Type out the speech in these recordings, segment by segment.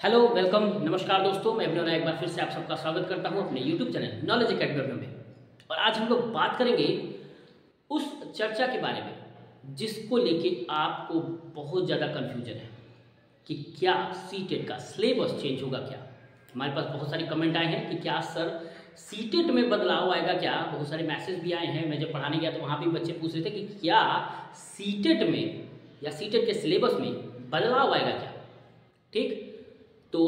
Hello, welcome, नमस्कार दोस्तों, मैं अभिनव एक बार फिर से आप सबका स्वागत करता हूँ अपने यूट्यूब चैनल नॉलेज अकेडमी में। और आज हम लोग बात करेंगे उस चर्चा के बारे में, जिसको लेके आपको बहुत ज़्यादा कन्फ्यूज़न है कि क्या सी टेट का सिलेबस चेंज होगा क्या? हमारे पास बहुत सारे कमेंट आए हैं कि क्या सर सी टेट में बदलाव आएगा क्या? बहुत सारे मैसेज भी आए हैं, मैं जब पढ़ाने गया तो वहाँ भी बच्चे पूछ रहे थे कि क्या सी टेट में या सी के सिलेबस में बदलाव आएगा क्या? ठीक? तो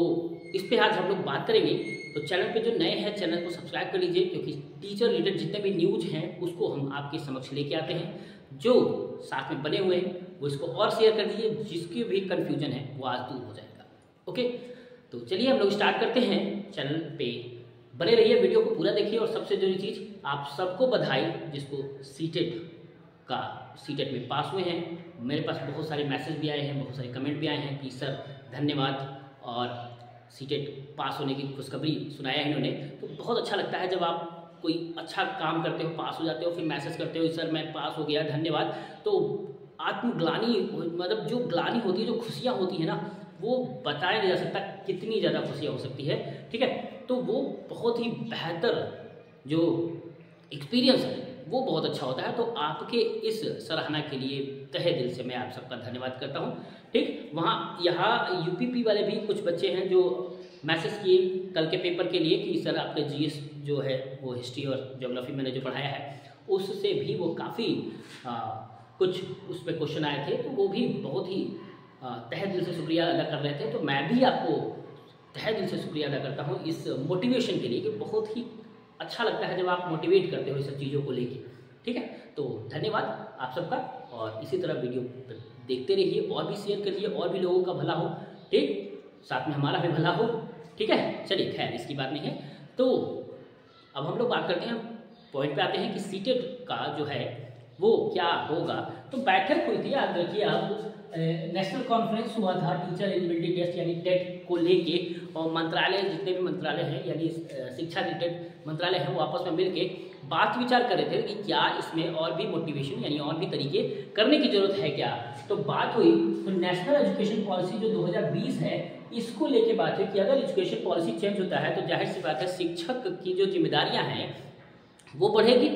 इस पे आज हम लोग बात करेंगे। तो चैनल पे जो नए हैं, चैनल को सब्सक्राइब कर लीजिए, क्योंकि टीचर रिलेटेड जितने भी न्यूज़ हैं, उसको हम आपके समक्ष लेके आते हैं। जो साथ में बने हुए हैं, वो इसको और शेयर कर दीजिए। जिसकी भी कन्फ्यूज़न है, वो आज दूर हो जाएगा। ओके तो चलिए हम लोग स्टार्ट करते हैं। चैनल पे बने रहिए वीडियो को पूरा देखिए। और सबसे ज़रूरी चीज़, आप सबको बधाई, जिसको सीटेट का सीटेट में पास हुए हैं। मेरे पास बहुत सारे मैसेज भी आए हैं, बहुत सारे कमेंट भी आए हैं कि सर धन्यवाद। और सीटेट पास होने की खुशखबरी सुनाया है इन्होंने। तो बहुत अच्छा लगता है जब आप कोई अच्छा काम करते हो, पास हो जाते हो, फिर मैसेज करते हो सर, मैं पास हो गया, धन्यवाद। तो आत्मग्लानी मतलब जो ग्लानी होती है, जो खुशियाँ होती है ना, वो बताया नहीं जा सकता कितनी ज़्यादा खुशियाँ हो सकती है, ठीक है? तो वो बहुत ही बेहतर जो एक्सपीरियंस है वो बहुत अच्छा होता है। तो आपके इस सराहना के लिए तहे दिल से मैं आप सबका धन्यवाद करता हूँ। ठीक, वहाँ यहाँ यूपीपी वाले भी कुछ बच्चे हैं जो मैसेज किए कल के पेपर के लिए कि, सर, आपने जीएस जो है, वो हिस्ट्री और जोग्राफी मैंने जो पढ़ाया है, उससे भी वो काफ़ी कुछ उस पर क्वेश्चन आए थे तो वो भी बहुत ही तहे दिल से शुक्रिया अदा कर रहे थे। तो मैं भी आपको तहे दिल से शुक्रिया अदा करता हूँ इस मोटिवेशन के लिए कि बहुत ही अच्छा लगता है जब आप मोटिवेट करते हो इस सब चीज़ों को लेके। ठीक है? तो धन्यवाद आप सबका। और इसी तरह वीडियो देखते रहिए, और भी शेयर करिए, और भी लोगों का भला हो। ठीक? साथ में हमारा भी भला हो। ठीक है? चलिए, खैर, इसकी बात नहीं है। तो अब हम लोग बात करते हैं पॉइंट पे आते हैं कि सीटेट का जो है वो क्या होगा? तो बैठक हुई थी, याद रखिए, अब नेशनल कॉन्फ्रेंस हुआ था, टीचर एलिजिबिलिटी टेस्ट, यानी टेट को लेके, और मंत्रालय, जितने भी मंत्रालय हैं, यानी शिक्षा रिलेटेड मंत्रालय हैं, वो आपस में मिलके बात विचार कर रहे थे कि क्या इसमें और भी मोटिवेशन यानी और भी तरीके करने की ज़रूरत है क्या? तो बात हुई तो नेशनल एजुकेशन पॉलिसी जो 2020 है, इसको लेके बात हुई कि अगर एजुकेशन पॉलिसी चेंज होता है तो ज़ाहिर सी बात है, शिक्षक की जो जिम्मेदारियाँ हैं, वो बढ़ेगी।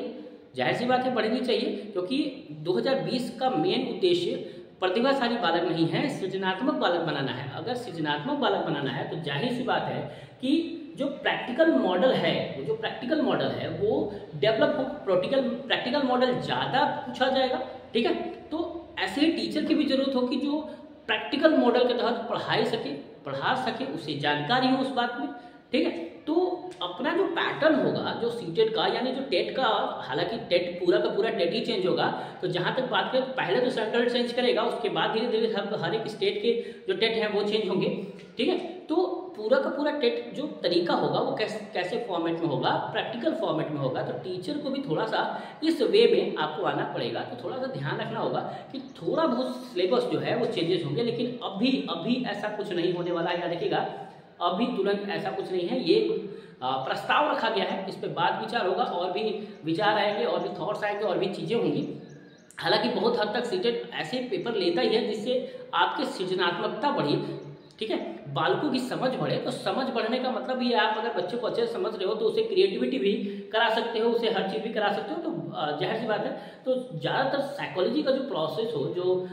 ज़ाहिर सी बात है बढ़नी चाहिए, क्योंकि 2020 का मेन उद्देश्य प्रतिभाशाली बालक नहीं है, सृजनात्मक बालक बनाना है। अगर सृजनात्मक बालक बनाना है तो ज़ाहिर सी बात है कि जो प्रैक्टिकल मॉडल है जो प्रैक्टिकल मॉडल है, वो डेवलप हो प्रैक्टिकल प्रैक्टिकल मॉडल ज़्यादा पूछा जाएगा, ठीक है? तो ऐसे ही टीचर की भी ज़रूरत हो कि जो प्रैक्टिकल मॉडल के तहत पढ़ाई सके, पढ़ा सके, उसे जानकारी हो उस बात में, ठीक है? तो अपना जो पैटर्न होगा, जो सीटेट का, यानी जो टेट का, हालाँकि टेट पूरा का पूरा टेट ही चेंज होगा तो जहाँ तक बात करें, पहले तो सेंट्रल चेंज करेगा, उसके बाद धीरे धीरे हर हर एक स्टेट के जो टेट हैं, वो चेंज होंगे, ठीक है? तो पूरा का पूरा टेट जो तरीका होगा, वो कैसे कैसे फॉर्मेट में होगा प्रैक्टिकल फॉर्मेट में होगा तो टीचर को भी थोड़ा सा इस वे में आपको आना पड़ेगा तो थोड़ा सा ध्यान रखना होगा कि थोड़ा बहुत सिलेबस जो है, वो चेंजेस होंगे, लेकिन अभी अभी ऐसा कुछ नहीं होने वाला है, याद रखिएगा, अभी तुरंत ऐसा कुछ नहीं है, ये प्रस्ताव रखा गया है, इस पर बात विचार होगा, और भी विचार आएँगे, और भी थॉट्स आएँगे, और भी चीज़ें होंगी। हालाँकि बहुत हद तक सीटेट ऐसे पेपर लेता ही है, जिससे आपकी सृजनात्मकता बढ़ी, ठीक है? बालकों की समझ बढ़े तो समझ बढ़ने का मतलब ये आप अगर बच्चे को अच्छे से समझ रहे हो तो उसे क्रिएटिविटी भी करा सकते हो, उसे हर चीज़ भी करा सकते हो तो ज़ाहिर सी बात है। तो ज़्यादातर साइकोलॉजी का जो प्रोसेस हो, जो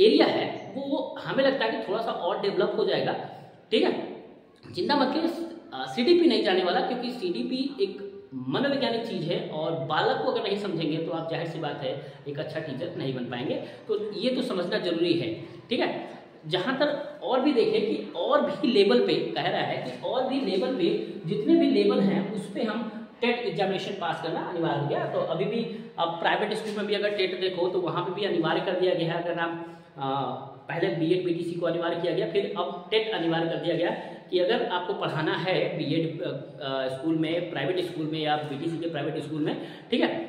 एरिया है, वो हमें लगता है कि थोड़ा सा और डेवलप हो जाएगा, ठीक है? चिंता मत करिए सीडीपी नहीं जाने वाला, क्योंकि सीडीपी एक मनोवैज्ञानिक चीज़ है और बालक को अगर नहीं समझेंगे तो आप ज़ाहिर सी बात है, एक अच्छा टीचर नहीं बन पाएँगे। तो ये तो समझना ज़रूरी है, ठीक है? जहाँ तक और भी देखें कि और भी लेवल पे कह रहा है कि और भी लेवल पे जितने भी लेवल हैं, उस पर हम टेट एग्जामिनेशन पास करना अनिवार्य हो गया। तो अभी भी, अब प्राइवेट स्कूल में भी अगर टेट देखो तो वहाँ पे भी अनिवार्य कर दिया गया है। अगर आप पहले बी एड बी को अनिवार्य किया गया, फिर अब टेट अनिवार्य कर दिया गया। कि अगर आपको पढ़ाना है बीएड स्कूल में प्राइवेट स्कूल में या बीटीसी के प्राइवेट स्कूल में, ठीक है?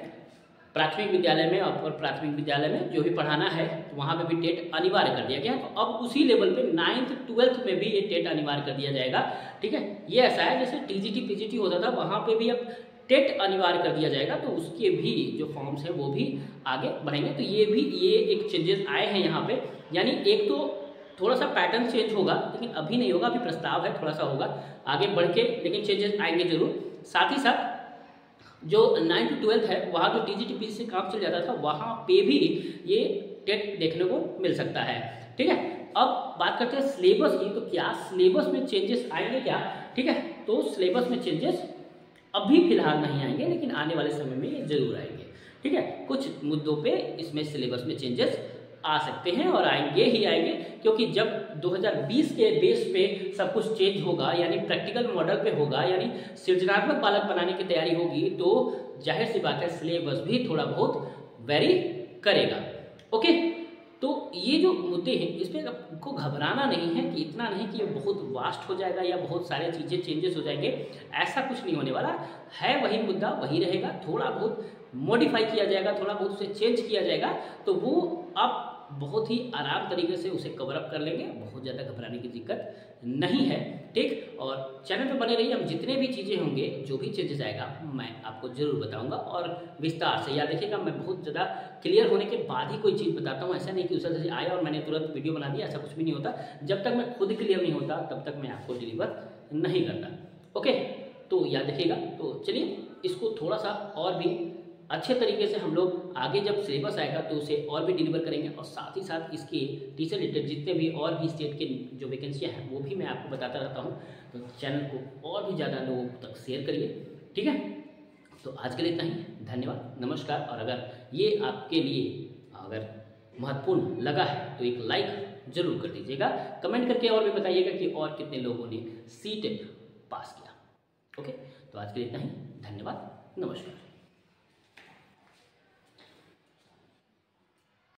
प्राथमिक विद्यालय में और प्राथमिक विद्यालय में जो भी पढ़ाना है तो वहाँ पे भी टेट अनिवार्य कर दिया गया। है तो अब उसी लेवल पे नाइन्थ ट्वेल्थ में भी ये टेट अनिवार्य कर दिया जाएगा, ठीक है? ये ऐसा है जैसे टीजीटी पीजीटी होता था, वहाँ पे भी अब टेट अनिवार्य कर दिया जाएगा तो उसके भी जो फॉर्म्स हैं वो भी आगे बढ़ेंगे। तो ये भी, ये एक चेंजेस आए हैं यहाँ पे। यानी एक तो थोड़ा सा पैटर्न चेंज होगा, लेकिन अभी नहीं होगा, अभी प्रस्ताव है थोड़ा सा होगा। आगे बढ़ के लेकिन चेंजेस आएँगे ज़रूर। साथ ही साथ, जो नाइन टू ट्वेल्थ है, वहाँ जो टी से काम चल जाता था, वहाँ पे भी ये टेट देखने को मिल सकता है। ठीक है? अब बात करते हैं सिलेबस की तो क्या सिलेबस में चेंजेस आएँगे क्या? ठीक है? तो सिलेबस में चेंजेस अभी फ़िलहाल नहीं आएँगे, लेकिन आने वाले समय में ये ज़रूर आएँगे। ठीक है? कुछ मुद्दों पे इसमें सिलेबस में चेंजेस आ सकते हैं और आएँगे ही आएँगे, क्योंकि जब 2020 के बेस पे सब कुछ चेंज होगा, यानी प्रैक्टिकल मॉडल पे होगा, यानी सृजनात्मक बालक बनाने की तैयारी होगी तो ज़ाहिर सी बात है सिलेबस भी थोड़ा बहुत वेरी करेगा। ओके तो ये जो मुद्दे हैं, इस पर आपको घबराना नहीं है कि इतना नहीं कि ये बहुत वास्ट हो जाएगा या बहुत सारे चीज़ें चेंजेस हो जाएँगे, ऐसा कुछ नहीं होने वाला। है वही मुद्दा, वही रहेगा, थोड़ा बहुत मॉडिफाई किया जाएगा, थोड़ा बहुत उसे चेंज किया जाएगा तो वो आप बहुत ही आराम तरीके से उसे कवर अप कर लेंगे। बहुत ज़्यादा घबराने की दिक्कत नहीं है, ठीक? और चैनल पर बने रहिए, हम जितने भी चीज़ें होंगे, जो भी चेंजेस आएगा, मैं आपको ज़रूर बताऊँगा। और विस्तार से, याद देखिएगा मैं बहुत ज़्यादा क्लियर होने के बाद ही कोई चीज़ बताता हूँ। ऐसा नहीं कि उसे आया और मैंने तुरंत वीडियो बना दिया, ऐसा कुछ भी नहीं होता। जब तक मैं खुद क्लियर नहीं होता, तब तक मैं आपको डिलीवर नहीं करता ओके तो याद रखिएगा तो चलिए, इसको थोड़ा सा और भी अच्छे तरीके से हम लोग आगे जब सिलेबस आएगा तो उसे और भी डिलीवर करेंगे और साथ ही साथ इसके टीचर रिलेटेड जितने भी और भी स्टेट के जो वैकेंसियाँ हैं, वो भी मैं आपको बताता रहता हूँ। तो चैनल को और भी ज़्यादा लोगों तक शेयर करिए, ठीक है? तो आज के लिए इतना ही, धन्यवाद, नमस्कार। और अगर ये आपके लिए अगर महत्वपूर्ण लगा है तो एक लाइक ज़रूर कर दीजिएगा। कमेंट करके और भी बताइएगा कि और कितने लोगों ने सी पास किया। ओके तो आज के लिए इतना ही, धन्यवाद, नमस्कार।